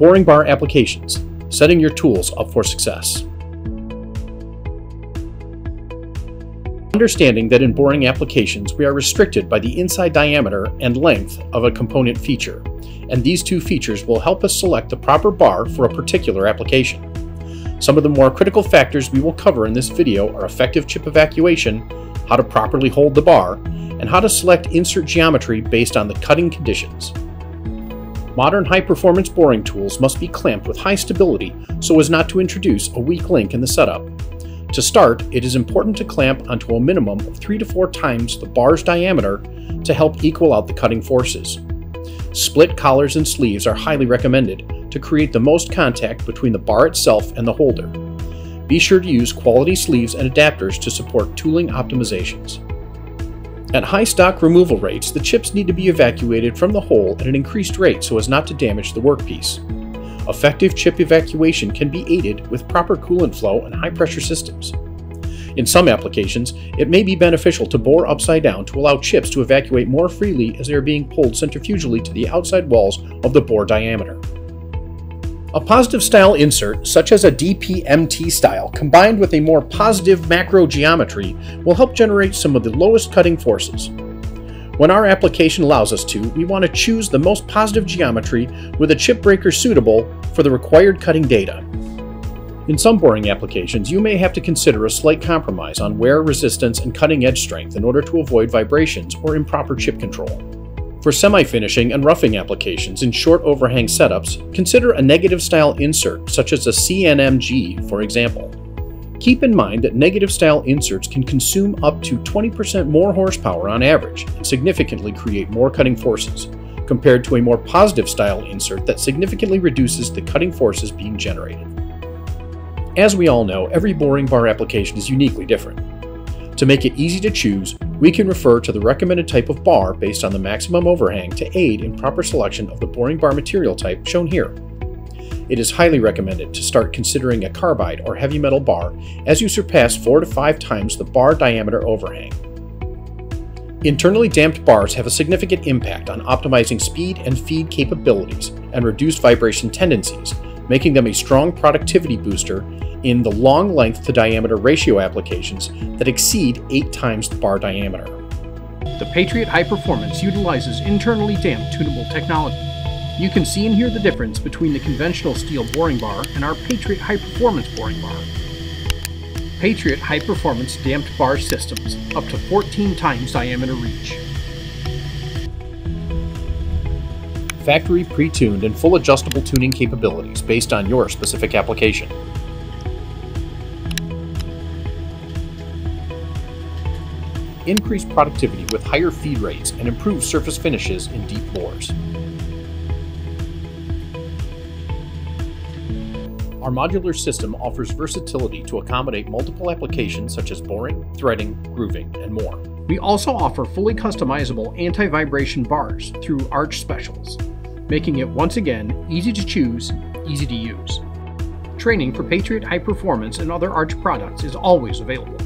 Boring bar applications, setting your tools up for success. Understanding that in boring applications we are restricted by the inside diameter and length of a component feature, and these two features will help us select the proper bar for a particular application. Some of the more critical factors we will cover in this video are effective chip evacuation, how to properly hold the bar, and how to select insert geometry based on the cutting conditions. Modern high-performance boring tools must be clamped with high stability so as not to introduce a weak link in the setup. To start, it is important to clamp onto a minimum of 3 to 4 times the bar's diameter to help equal out the cutting forces. Split collars and sleeves are highly recommended to create the most contact between the bar itself and the holder. Be sure to use quality sleeves and adapters to support tooling optimizations. At high stock removal rates, the chips need to be evacuated from the hole at an increased rate so as not to damage the workpiece. Effective chip evacuation can be aided with proper coolant flow and high pressure systems. In some applications, it may be beneficial to bore upside down to allow chips to evacuate more freely as they are being pulled centrifugally to the outside walls of the bore diameter. A positive style insert, such as a DPMT style, combined with a more positive macro geometry, will help generate some of the lowest cutting forces. When our application allows us to, we want to choose the most positive geometry with a chip breaker suitable for the required cutting data. In some boring applications, you may have to consider a slight compromise on wear resistance and cutting edge strength in order to avoid vibrations or improper chip control. For semi-finishing and roughing applications in short overhang setups, consider a negative style insert such as a CNMG for example. Keep in mind that negative style inserts can consume up to 20% more horsepower on average and significantly create more cutting forces, compared to a more positive style insert that significantly reduces the cutting forces being generated. As we all know, every boring bar application is uniquely different. To make it easy to choose, we can refer to the recommended type of bar based on the maximum overhang to aid in proper selection of the boring bar material type shown here it is highly recommended to start considering a carbide or heavy metal bar as you surpass 4 to 5 times the bar diameter overhang. Internally damped bars have a significant impact on optimizing speed and feed capabilities and reduced vibration tendencies, making them a strong productivity booster in the long length to diameter ratio applications that exceed 8 times the bar diameter. The Patriot High Performance utilizes internally damped tunable technology you can see and hear the difference between the conventional steel boring bar and our Patriot High Performance boring bar. Patriot High Performance damped bar systems, up to 14 times diameter reach. Factory pre-tuned and full adjustable tuning capabilities based on your specific application. Increased productivity with higher feed rates and improved surface finishes in deep bores. Our modular system offers versatility to accommodate multiple applications such as boring, threading, grooving, and more. We also offer fully customizable anti-vibration bars through Arch Specials, making it once again easy to choose, easy to use. Training for Patriot High Performance and other Arch products is always available.